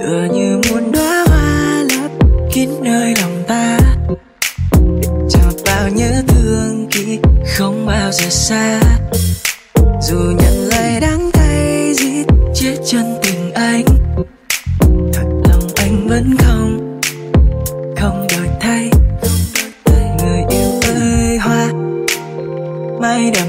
tựa như muốn đóa hoa lấp kín nơi lòng ta. Cho bao nhớ thương khi không bao giờ xa. Dù nhận lời đắng cay giết chết chân tình anh, thật lòng anh vẫn không không đổi thay. Người yêu ơi, hoa, mai đầm